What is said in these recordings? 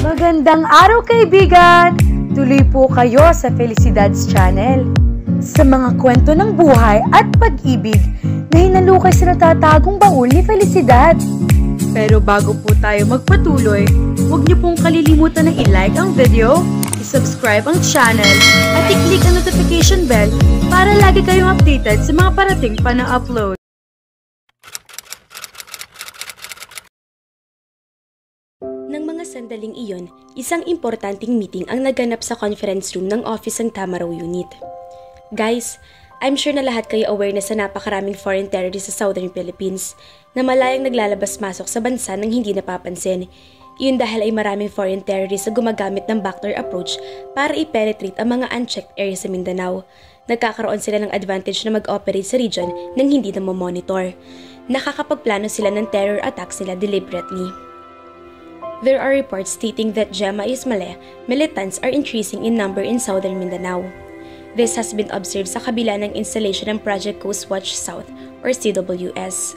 Magandang araw kaibigan! Tuloy po kayo sa Felicidad's Channel. Sa mga kwento ng buhay at pag-ibig na hinalukay sa natatagong baul ni Felicidad. Pero bago po tayo magpatuloy, huwag niyo pong kalilimutan na i-like ang video, i-subscribe ang channel, at i-click ang notification bell para lagi kayong updated sa mga parating pa na upload. Nang mga sandaling iyon, isang importanteng meeting ang naganap sa conference room ng office ng Tamaraw Unit. Guys, I'm sure na lahat kayo aware na sa napakaraming foreign terrorists sa Southern Philippines na malayang naglalabas-masok sa bansa nang hindi napapansin. Iyon dahil ay maraming foreign terrorists na gumagamit ng backdoor approach para i-penetrate ang mga unchecked areas sa Mindanao. Nagkakaroon sila ng advantage na mag-operate sa region nang hindi na monitor. Nakakapagplano sila ng terror attacks nila deliberately. There are reports stating that Gemma Ismale militants are increasing in number in southern Mindanao. This has been observed sa kabila ng installation ng Project Coast Watch South or CWS.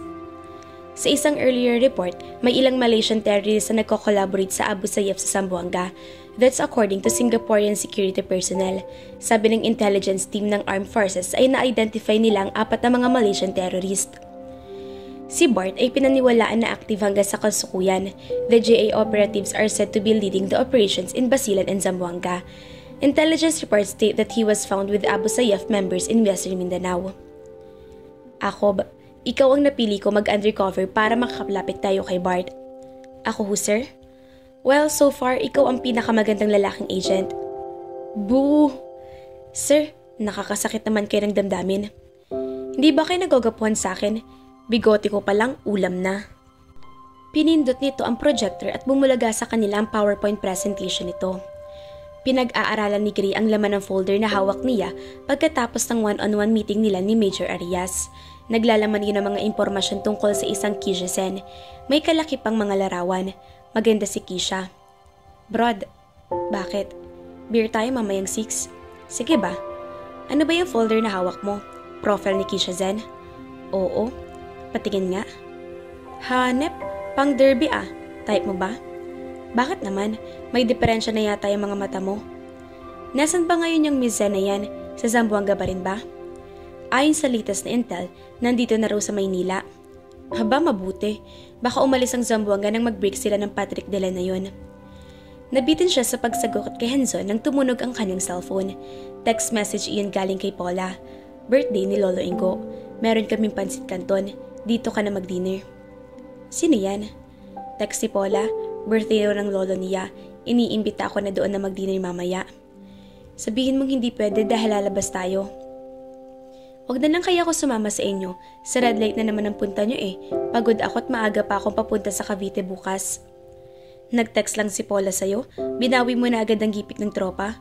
Sa isang earlier report, may ilang Malaysian terrorists na nagko-collaborate sa Abu Sayyaf sa Zamboanga. That's according to Singaporean security personnel. Sabi ng intelligence team ng armed forces ay na-identify nila ang apat na mga Malaysian terrorist. Si Bart ay pinaniwalaan na active hanggang sa kasukuyan. The JA operatives are said to be leading the operations in Basilan and Zamboanga. Intelligence reports state that he was found with Abu Sayyaf members in Western Mindanao. Akob, ikaw ang napili ko mag-undercover para makakalapit tayo kay Bart. Ako ho, sir? Well, so far, ikaw ang pinakamagandang lalaking agent. Boo! Sir, nakakasakit naman kayo ng damdamin. Hindi ba kayo nagagapuhan sa akin? Bigote ko palang ulam na. Pinindot nito ang projector at bumulaga sa kanila ang PowerPoint presentation nito. Pinag-aaralan ni Gray ang laman ng folder na hawak niya pagkatapos ng one-on-one meeting nila ni Major Arias. Naglalaman yun ng mga impormasyon tungkol sa isang Kisha Sen. May kalaki pang mga larawan. Maganda si Kisha. Brod, bakit? Beer tayo mamayang 6? Sige ba? Ano ba yung folder na hawak mo? Profile ni Kisha Zen? Oo, Patingin nga. Hanep, pang derby ah. Type mo ba? Bakit naman? May diferensya na yata yung mga mata mo. Nasaan ba ngayon yung Miss Zen na yan? Sa Zamboanga ba rin ba? Ayon sa latest na intel, nandito na raw sa Maynila. Haba mabuti. Baka umalis ang Zamboanga nang mag-break sila ng Patrick Dela na yon. Nabitin siya sa pagsagot kay Henzon nang tumunog ang kanyang cellphone. Text message iyon galing kay Paula. Birthday ni Lolo Ingo. Meron kaming pansit kanton. Dito ka na mag-dinner. Sino yan? Text si Paula, birthday raw ng lolo niya. Iniimbita ako na doon na mag-dinner mamaya. Sabihin mong hindi pwede dahil lalabas tayo. Huwag na lang kaya ako sumama sa inyo. Sa red light na naman ang punta nyo eh. Pagod ako at maaga pa akong papunta sa Cavite bukas. Nag-text lang si Paula sa'yo. Binawi mo na agad ang gipit ng tropa.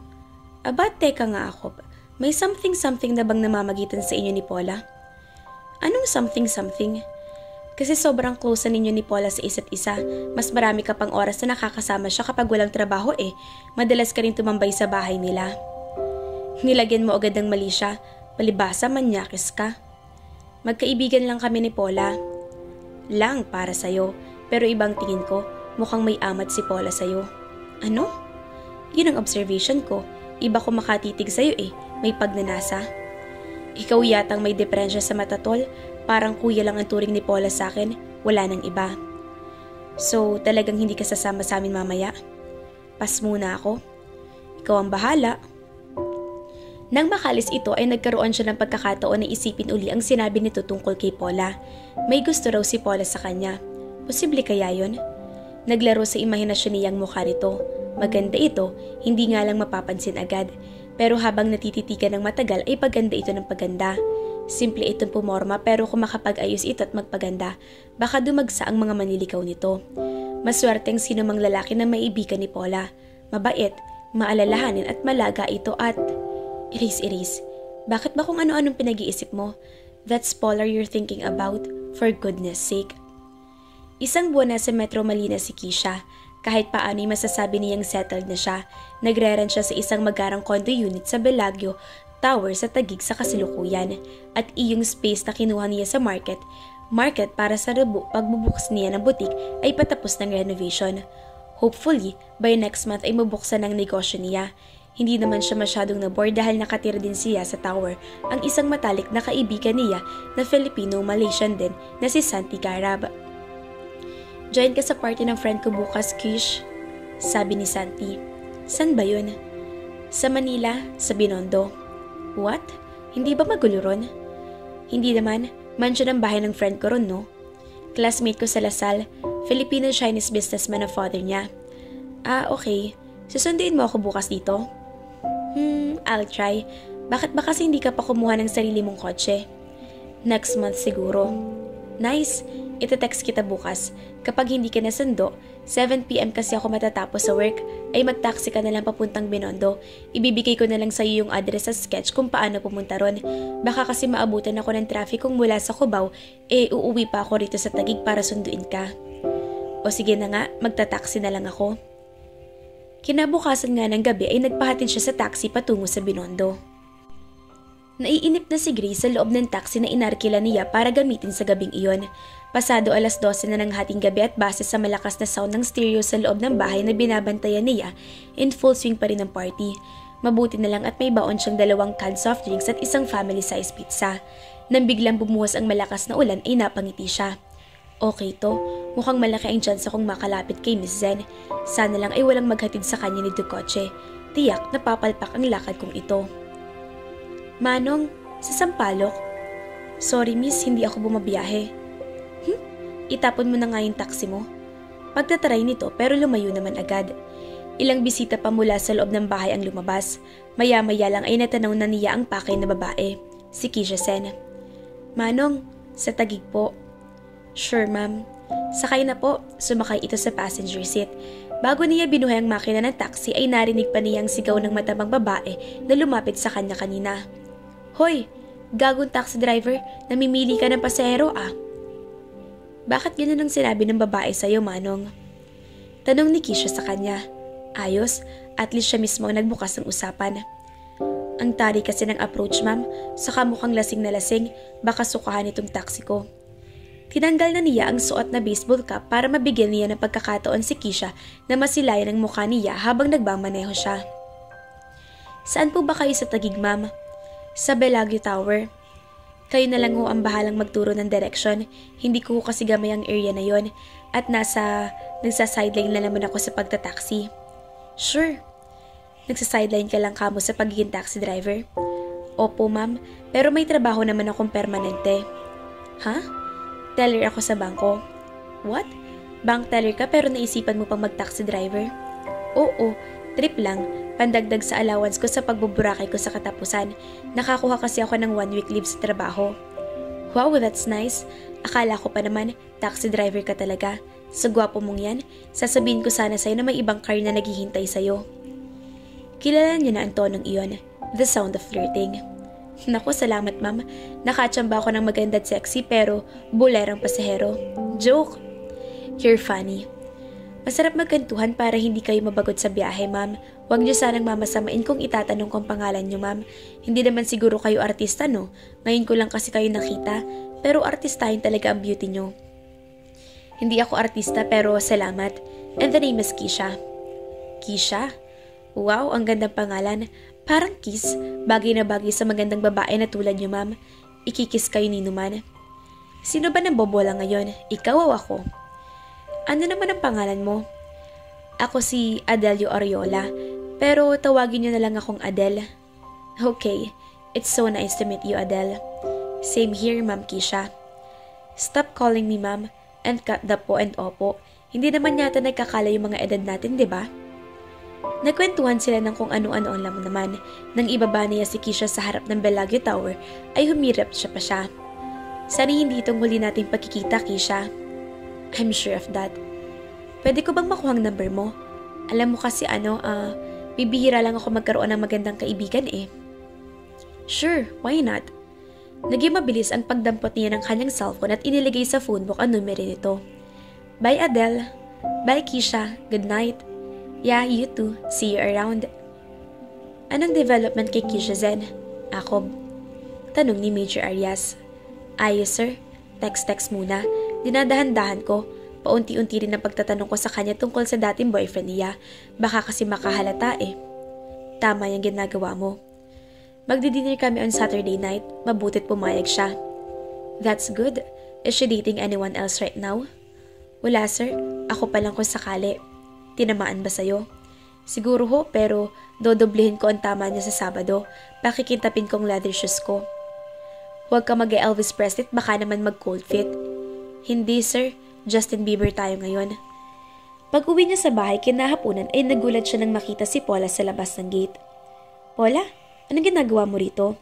Aba, teka nga ako. May something-something na bang namamagitan sa inyo ni Paula? Anong something-something? Kasi sobrang close na ninyo ni Paula sa isa't isa. Mas marami ka pang oras na nakakasama siya kapag walang trabaho eh. Madalas ka rin tumambay sa bahay nila. Nilagyan mo agad ng mali siya. Palibasa, manyakis ka. Magkaibigan lang kami ni Paula. Lang para sa'yo. Pero ibang tingin ko, mukhang may amat si Paula sa'yo. Ano? Yun ang observation ko. Iba ko makatitig sa'yo eh. May pagnanasa. Ikaw yatang may depresya sa matatol, parang kuya lang ang turing ni Paula sa akin, wala nang iba. So, talagang hindi ka sasama sa amin mamaya? Pas muna ako. Ikaw ang bahala. Nang makalis ito ay nagkaroon siya ng pagkakataon na isipin uli ang sinabi nito tungkol kay Paula. May gusto raw si Paula sa kanya. Posible kaya yon? Naglaro sa imahinasyon niyang mukha nito. Maganda ito, hindi nga lang mapapansin agad. Pero habang natititigan ng matagal ay paganda ito ng paganda. Simple itong pumorma pero kung makapag-ayos ito at magpaganda, baka dumagsa ang mga manilikaw nito. Maswerte ang sino mang lalaki na maibigan ni Paula. Mabait, maalalahanin at malaga ito at... Iris, Iris, bakit ba kung ano-anong pinag-iisip mo? That's Paula you're thinking about, for goodness sake. Isang buwan na sa Metro Malina si Kisha kahit paano'y masasabi niyang settled na siya, nagre siya sa isang magarang condo unit sa Bellagio Tower sa Tagig sa Kasilukuyan at iyong space na kinuha niya sa market, market para sa pagbubukas niya ng butik ay patapos ng renovation. Hopefully, by next month ay mabuksan ang negosyo niya. Hindi naman siya masyadong naboard dahil nakatira din siya sa tower ang isang matalik na kaibigan niya na Filipino-Malaysian din na si Santi Garab. Join ka sa party ng friend ko bukas, Kish. Sabi ni Santi. San ba yun? Sa Manila, sa Binondo. What? Hindi ba magulo ron? Hindi naman, mansion ang bahay ng friend ko ron, no? Classmate ko sa Lasal, Filipino-Chinese businessman ang father niya. Ah, okay. Susunduin mo ako bukas dito? Hmm, I'll try. Bakit ba kasi hindi ka pa kumuha ng sarili mong kotse? Next month siguro. Nice. Ite-text kita bukas. Kapag hindi ka nasundo, 7pm kasi ako matatapos sa work, ay mag-taxi ka na lang papuntang Binondo. Ibibigay ko na lang sa iyo yung address sa sketch kung paano pumunta ron. Baka kasi maabutan ako ng traffic kung mula sa Cubao, eh uuwi pa ako rito sa Tagig para sunduin ka. O sige na nga, magta-taxi na lang ako. Kinabukasan nga ng gabi ay nagpahatid siya sa taxi patungo sa Binondo. Naiinip na si Grace sa loob ng taxi na inarkila niya para gamitin sa gabing iyon. Pasado alas 12 na ng hating gabi at base sa malakas na sound ng stereo sa loob ng bahay na binabantayan niya, in full swing pa rin ang party. Mabuti na lang at may baon siyang dalawang canned soft drinks at isang family-size pizza. Nang biglang bumuhos ang malakas na ulan ay napangiti siya. Okay to, mukhang malaki ang chance akong makalapit kay Miss Zen. Sana lang ay walang maghatid sa kanya ni Ducoche. Tiyak napapalpak ang lakad kong ito. Manong, sa Sampalok? Sorry miss, hindi ako bumabiyahe. Itapon mo na nga yung taxi mo. Pagtatry nito pero lumayo naman agad. Ilang bisita pa mula sa loob ng bahay ang lumabas. Maya-maya lang ay natanaw na niya ang pakay na babae, si Kisha Sen. Manong, sa tagig po. Sure, ma'am. Sakay na po, sumakay ito sa passenger seat. Bago niya binuhay ang makina ng taxi ay narinig pa niyang sigaw ng matabang babae na lumapit sa kanya kanina. Hoy, gagong taxi driver, namimili ka ng pasahero ah. Bakit ganun ang sinabi ng babae sa'yo, Manong? Tanong ni Kisha sa kanya. Ayos, at least siya mismo ang nagbukas ng usapan. Ang tari kasi ng approach, ma'am, saka mukhang lasing na lasing, baka sukahan itong taxi ko. Tinanggal na niya ang suot na baseball cap para mabigyan niya ng pagkakataon si Kisha na masilayan ang mukha niya habang nagmamaneho siya. Saan po ba kayo sa tagig, ma'am? Sa Bellagio Tower. Kayo na lang ho ang bahalang magturo ng direction. Hindi ko kasi gamay ang area na yon at nasa nagsa-sideline na naman ako sa pagta-taxi. Sure. Nagsa-sideline ka lang kamo sa pagiging taxi driver? Opo, ma'am. Pero may trabaho naman akong permanente. Ha? Huh? Teller ako sa bangko. What? Bank teller ka pero naisipan mo pang mag-taxi driver? Oo, trip lang. Pandagdag sa allowance ko sa pagbuburakay ko sa katapusan. Nakakuha kasi ako ng one week leave sa trabaho. Wow, that's nice. Akala ko pa naman, taxi driver ka talaga. Sa gwapo mong yan, sasabihin ko sana sa'yo na may ibang car na naghihintay sa'yo. Kilala niya na ang tonong iyon, the sound of flirting. Naku, salamat ma'am. Nakatsamba ako ng maganda at sexy pero bulerang pasahero. Joke. You're funny. Masarap magkantuhan para hindi kayo mabagot sa biyahe, ma'am. Huwag niyo sanang mamasamain kung itatanong kong pangalan niyo, ma'am. Hindi naman siguro kayo artista, no? Ngayon ko lang kasi kayo nakita, pero artistahin talaga ang beauty niyo. Hindi ako artista pero salamat. And the name is Kisha. Kisha? Wow, ang gandang pangalan. Parang kiss, bagay na bagay sa magandang babae na tulad niyo, ma'am. Ikikis kayo ni Numan. Sino ba nang bobola ngayon? Ikaw o ako? Ano naman ang pangalan mo? Ako si Adelio Ariola, pero tawagin niyo na lang akong Adele. Okay, it's so nice to meet you, Adele. Same here, Ma'am Kisha. Stop calling me ma'am and cut the po and opo. Hindi naman yata nagkakala yung mga edad natin, di ba? Nagkwentuhan sila ng kung ano-ano ang laman naman. Nang ibaba niya si Kisha sa harap ng Bellagio Tower, ay humirap siya pa siya. Sana hindi itong huli nating pagkikita, Kisha. I'm sure of that. Pwede ko bang makuha ang number mo? Alam mo kasi ano, ah, uh, bibihira lang ako magkaroon ng magandang kaibigan eh. Sure, why not? Naging mabilis ang pagdampot niya ng kanyang cellphone at iniligay sa phonebook ang numero nito. Bye Adele. Bye Kisha. Good night. Yeah, you too. See you around. Anong development kay Kisha Zen? Akob. Tanong ni Major Arias. Ayos sir. Text-text muna. Dinadahan-dahan ko. Paunti-unti rin ang pagtatanong ko sa kanya tungkol sa dating boyfriend niya. Baka kasi makahalata eh. Tama yung ginagawa mo. Magdi-dinner kami on Saturday night. Mabutit pumayag siya. That's good. Is she dating anyone else right now? Wala sir. Ako pa lang kung sakali. Tinamaan ba sa'yo? Siguro ho, pero dodoblihin ko ang tama niya sa Sabado. Pakikintapin kong leather shoes ko. Huwag ka mag Elvis Presley baka naman mag cold fit. Hindi sir, Justin Bieber tayo ngayon. Pag uwi niya sa bahay kinahaponan ay nagulat siya nang makita si Paula sa labas ng gate. Paula, anong ginagawa mo rito?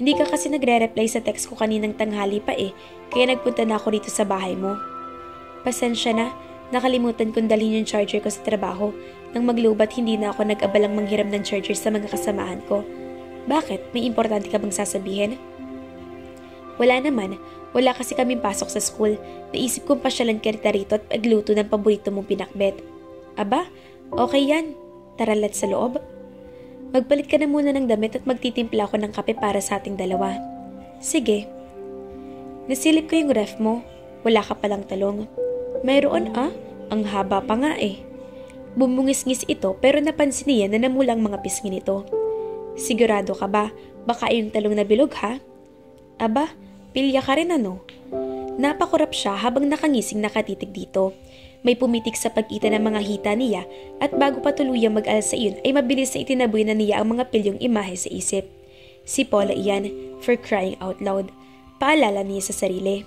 Hindi ka kasi nagre-reply sa text ko kaninang tanghali pa eh, kaya nagpunta na ako rito sa bahay mo. Pasensya na, nakalimutan kong dalhin yung charger ko sa trabaho nang maglubat hindi na ako nag-abalang manghiram ng charger sa mga kasamahan ko. Bakit? May importante ka bang sasabihin? Wala naman, wala kasi kaming pasok sa school. Naisip kong pasyalan ka rito at pagluto ng paborito mong pinakbet. Aba, okay yan. Taralat sa loob. Magpalit ka na muna ng damit at magtitimpla ako ng kape para sa ating dalawa. Sige. Nasilip ko yung ref mo. Wala ka palang talong. Mayroon ah, ang haba pa nga eh. Bumungis-ngis ito pero napansin niya na namulang mga pisngi nito. Sigurado ka ba? Baka yung talong na bilog ha? Aba, Pilya ka rin ano? Napakurap siya habang nakangising nakatitig dito. May pumitik sa pag-ita ng mga hita niya at bago pa tuluyang mag-alsa iyon ay mabilis na itinaboy na niya ang mga pilyong imahe sa isip. Si Paula iyan, for crying out loud. Paalala niya sa sarili.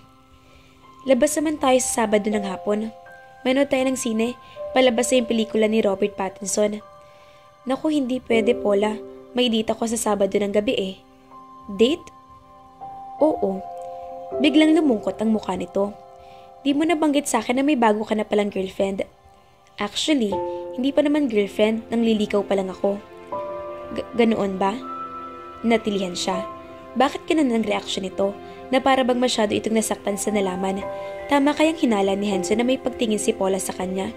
Labas naman tayo sa Sabado ng hapon. Manood tayo ng sine, palabas sa yung pelikula ni Robert Pattinson. Naku, hindi pwede, Paula. May date ako sa Sabado ng gabi eh. Date? Oo, Biglang lumungkot ang mukha nito. Di mo nabanggit sa akin na may bago ka na palang girlfriend. Actually, hindi pa naman girlfriend, nang lilikaw pa lang ako. G- ganoon ba? Natilihan siya. Bakit ganun ang reaksyon nito? Na para bang masyado itong nasaktan sa nalaman. Tama kayang hinala ni Hanson na may pagtingin si Paula sa kanya?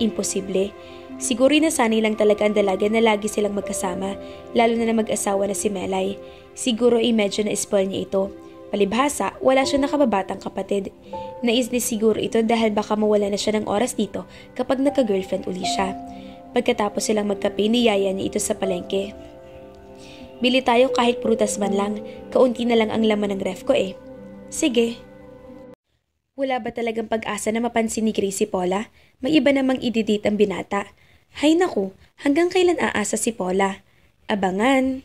Imposible. Siguro nasanay lang talaga ang dalaga na lagi silang magkasama, lalo na na mag-asawa na si Melay. Siguro ay medyo na-spoil niya ito. Palibhasa, wala siya nakababatang kapatid. Nais ni siguro ito dahil baka mawala na siya ng oras dito kapag nagka-girlfriend uli siya. Pagkatapos silang magkape, niyaya niya ito sa palengke. Bili tayo kahit prutas man lang, kaunti na lang ang laman ng ref ko eh. Sige. Wala ba talagang pag-asa na mapansin ni Gracie Paula? May iba namang ididate ang binata. Hay naku, hanggang kailan aasa si Paula? Abangan!